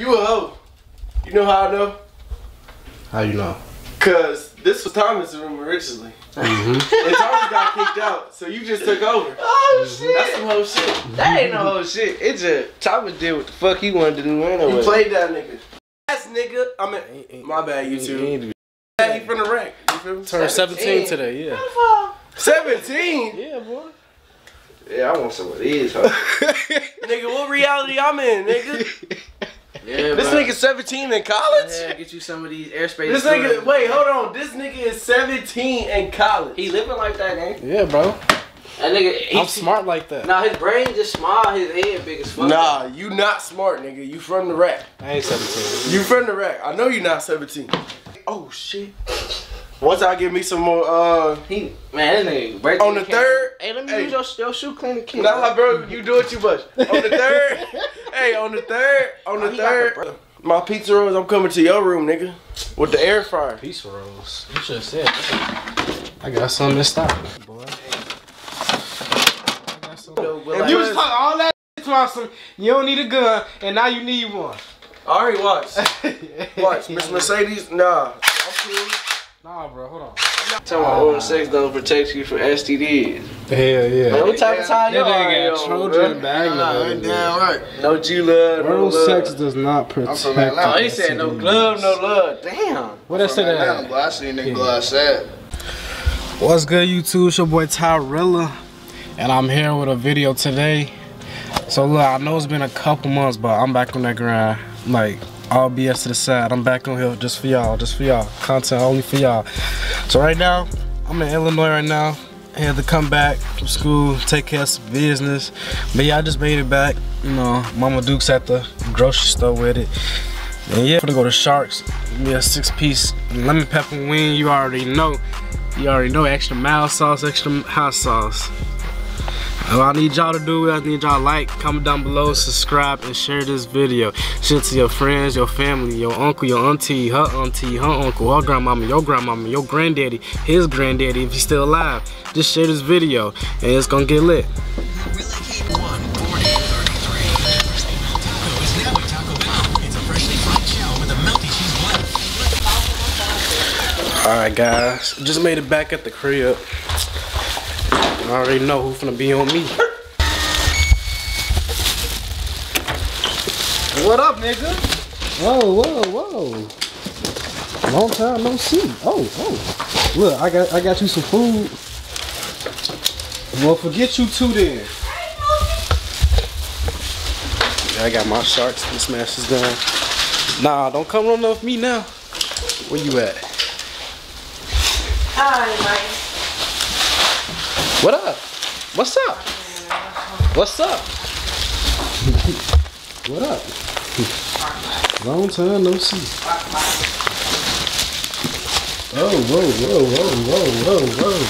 You a hoe. You know how I know? How you know? Cause this was Thomas' room originally. Mm-hmm. And Thomas got kicked out, so you just took over. Oh shit. That's some whole shit. That ain't no whole shit. It just Thomas did what the fuck he wanted to do anyway. You played that nigga. Ass nigga. I mean, my bad, you two. Yeah, he from the rank. You feel me? Turned 17 today, yeah. 17? Yeah, boy. Yeah, I want some of these. Huh? nigga, what reality I'm in, nigga? yeah, This bro. nigga 17 in college? Yeah, get you some of these airspace. This nigga, wait, hold on. This nigga is 17 in college. He living like that, man. Yeah, bro. That nigga, he, I'm smart like that. Nah, his brain just small. His head big as fuck. Nah, you not smart, nigga. You from the rack. I ain't 17. You from the rack. I know you not 17. Oh shit. Once I give me some more, uh, He man, this nigga On the third- Hey, let me hey. use your, your shoe cleaning kit. nah, bro, you do it too much. On the third, hey, on the third, on Oh, the he got the third, my pizza rolls, I'm coming to your room, nigga, with the air fryer. Peace rolls. You should have said that. I got something to stop it, boy. I got something. But If like, you was talking all that about some, you don't need a gun, and now you need one. I already watched. Watch, Miss Mercedes, nah. Nah, bro, hold on. Talking about oral sex don't protect you from STDs. Hell yeah. Man, what type of time you That are? nigga got Trojan bag right. No G love, no Oral love. sex does not protect. from Atlanta. Oh, he said no glove, no love. Damn. What I said Atlanta, that? boy. I seen nigga go outside. What's good, YouTube? It's your boy Tyrilla, and I'm here with a video today. So look, I know it's been a couple months, but I'm back on that grind. Like all BS to the side, I'm back on here just for y'all, just for y'all. Content only for y'all. So right now, I'm in Illinois right now. I had to come back from school, take care of some business. But yeah, I just made it back. You know, Mama Duke's at the grocery store with it. And yeah, I'm gonna go to Sharks. Give me a six piece lemon pepper wing. You already know. You already know extra mild sauce, extra hot sauce. I need y'all to do I need y'all like, comment down below, subscribe, and share this video. Share it to your friends, your family, your uncle, your auntie, her auntie, her uncle, her grandmama, your grandmama, your granddaddy, his granddaddy if he's still alive. Just share this video and it's gonna get lit. Alright guys, just made it back at the crib. I already know who's gonna be on me. What up, nigga? Whoa, whoa, whoa. Long time no see. Oh, oh. Look, I got I got you some food. Well, forget you two then. I got my sharks. This smash is done. Nah, don't come run off me now. Where you at? Hi, Mike. What up? What's up? What's up? what up? Long time no see. Oh, whoa, whoa, whoa, whoa, whoa, whoa.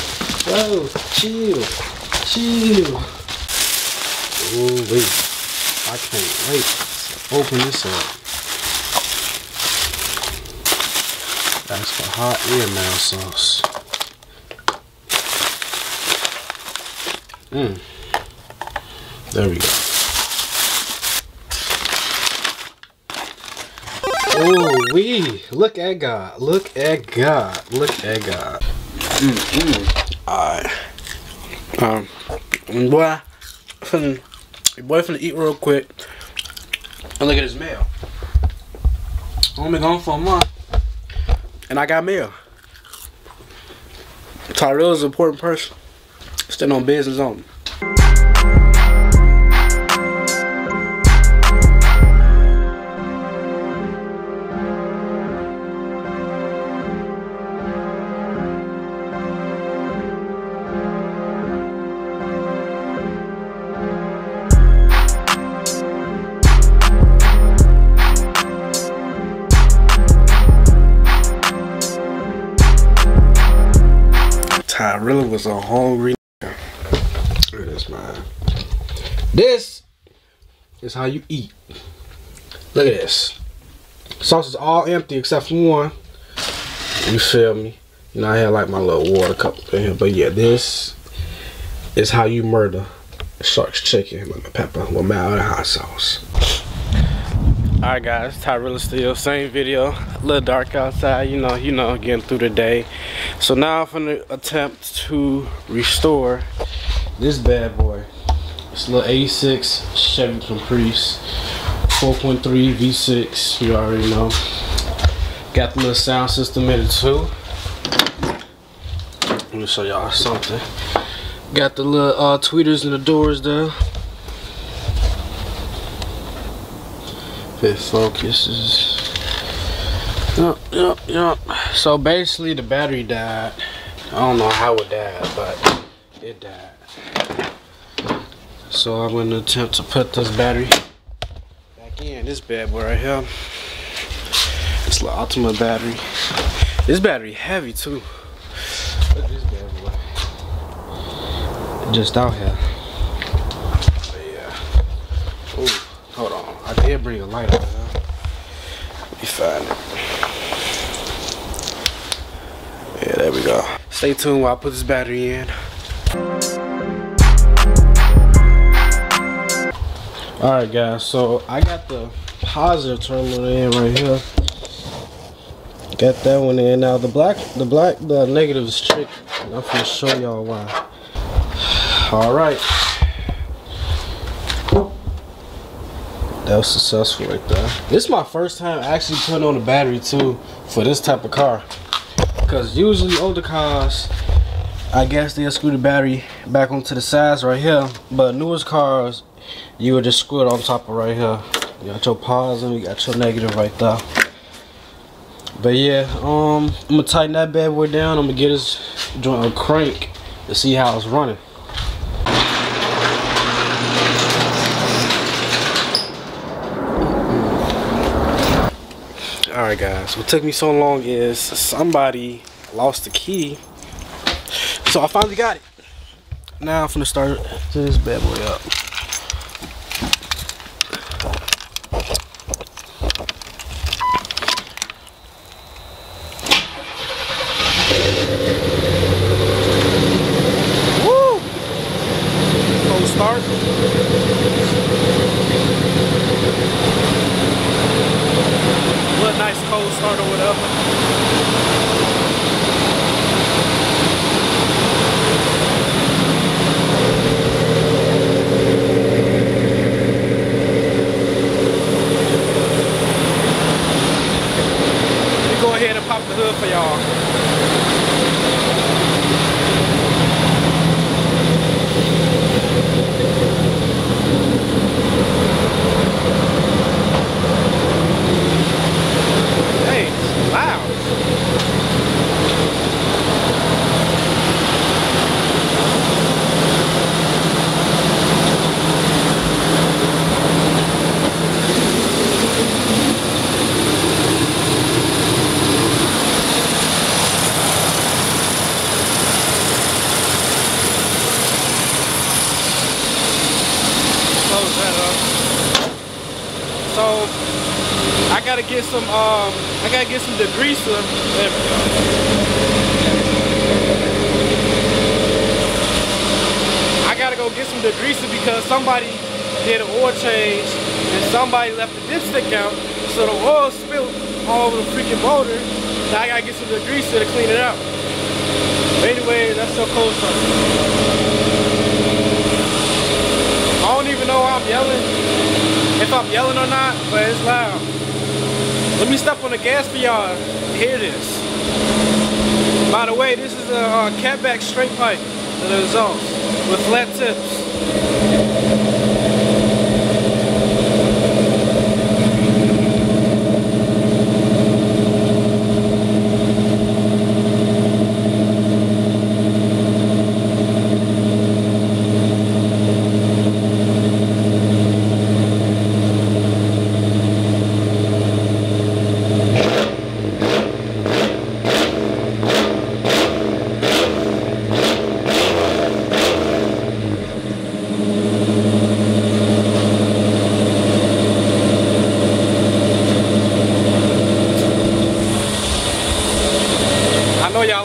Whoa, chill. Chill. Oh, wait. I can't wait to open this up. That's the hot air mail sauce. Mm. There we go. Oh, we look at God. Look at God. Look at God. Alright. Um, boy, finna, boy finna eat real quick. And look at his mail. Only been gone for a month. And I got mail. Tyrell is an important person. Still on business on. Tyrilla was a hungry. This, man. This is how you eat. Look at this. Sauce is all empty except for one. You feel me? You know, I had like my little water cup in here. But yeah, this is how you murder shark's chicken with the pepper with mild and hot sauce. Alright guys, Tyrilla still, same video. A little dark outside, you know, you know, getting through the day. So now I'm gonna attempt to restore this bad boy. It's a little 86 Chevy Caprice, 4.3 V6, you already know. Got the little sound system in it too. Let me show y'all something. Got the little uh, tweeters in the doors. If it focuses. Yep, yep, yep. So basically the battery died. I don't know how it died, but it died. So I'm gonna attempt to put this battery back in. This bad boy right here. It's the Optima battery. This battery heavy too. Look at this bad boy. Just out here. But yeah. Ooh, hold on. I did bring a light out. Huh? Let. Yeah, there we go. Stay tuned while I put this battery in. Alright guys, so I got the positive terminal in right here. Got that one in. Now the black the black the negative is tricky. I'm gonna show y'all why. Alright. That was successful right there. This is my first time actually putting on a battery too for this type of car. Cause usually older cars, I guess they'll screw the battery back onto the sides right here. But newest cars, you would just screw it on top of right here. You got your positive, you got your negative right there. But yeah, um, I'm gonna tighten that bad boy down. I'm gonna get this joint a crank to see how it's running. Alright guys, what took me so long is somebody lost the key. So I finally got it. Now I'm gonna start this bad boy up. Woo! Cold start. What a nice cold start or whatever. Let me go ahead and pop the hood for y'all. Hey, it's loud. Close that up. So I gotta get some um I gotta get some degreaser. There we go. I gotta go get some degreaser because somebody did an oil change and somebody left the dipstick out so the oil spilled all over the freaking motor. Now I gotta get some degreaser to clean it out. But anyway, that's so cold I don't even know why I'm yelling, if I'm yelling or not, but it's loud. Let me step on the gas for y'all hear this. By the way, this is a uh, catback straight pipe, the exhaust, with flat tips.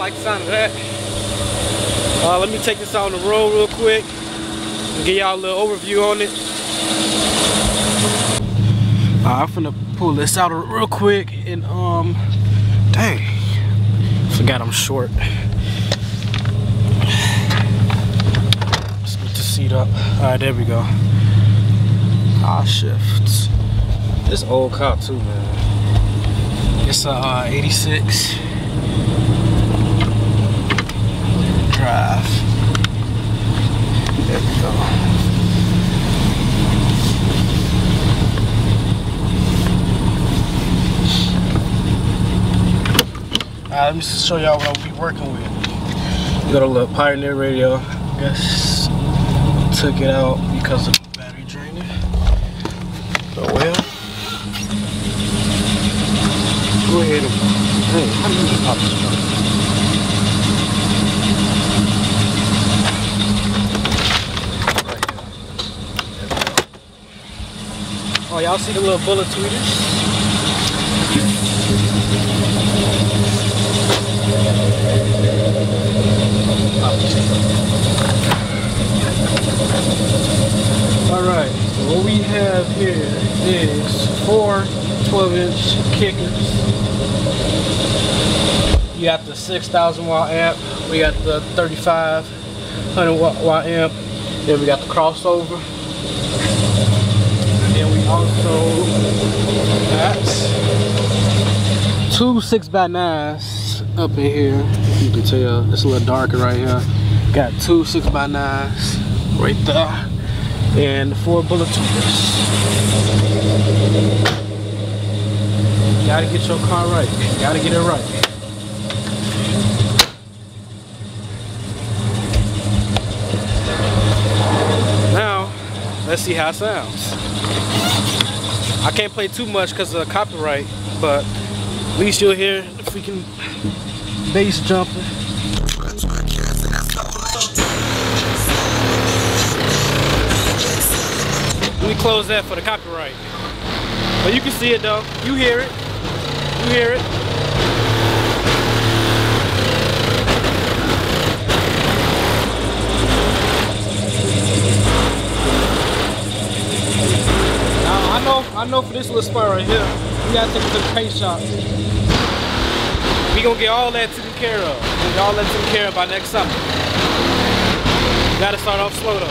Like the sound of that. Uh, let me take this out on the road real quick and give y'all a little overview on it. I'm gonna pull this out real quick and um, dang, forgot I'm short. Let's get the seat up. All right, there we go. Ah, shifts. This old car too, man. It's a uh, 86 There we go. Uh, let me show y'all what I'll be working with. got a little Pioneer radio. I guess took it out because of the battery draining. Oh well. Go ahead and hey, how do you pop this Oh, y'all see the little bullet tweeters? Alright, so what we have here is four 12 inch kickers. You got the 6,000 watt amp, we got the 3,500 watt, watt amp, then we got the crossover. Also got two six by nines up in here. You can tell it's a little darker right here. Got two six by nines right there and four bullet tubers. gotta get your car right. gotta get it right. Now, let's see how it sounds. I can't play too much because of the copyright, but at least you'll hear the freaking bass jumping. Let me close that for the copyright. But you can see it though. You hear it. You hear it. Now, I know, I know for this little spot right here, we gotta take it to the paint shop. We gonna get all that taken care of. We get all that taken care of by next summer. We gotta start off slow though.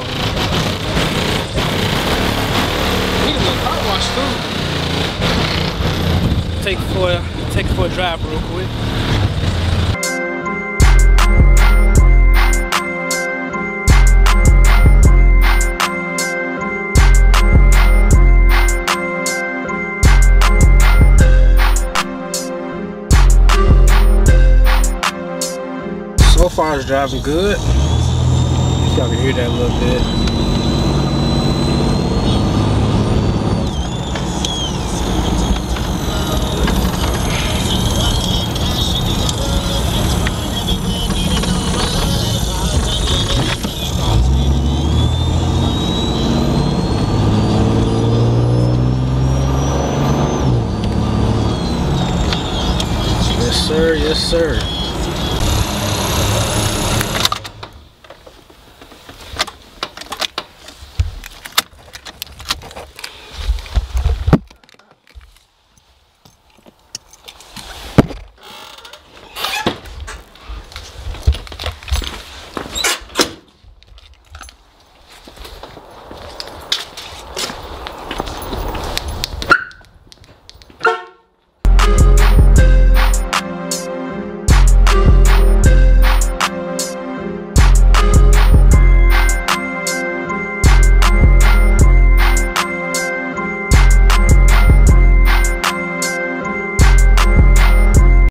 car wash too. Take for take for a drive real quick. It's driving good. Y'all can hear that a little bit. Yes, sir. Yes, sir.